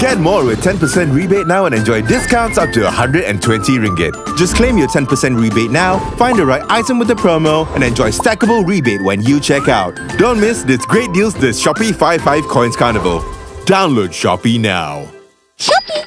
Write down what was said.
Get more with 10% rebate now and enjoy discounts up to 120 ringgit. Just claim your 10% rebate now, find the right item with the promo, and enjoy stackable rebate when you check out. Don't miss this great deals this Shopee 55 Coins Carnival. Download Shopee now. Shopee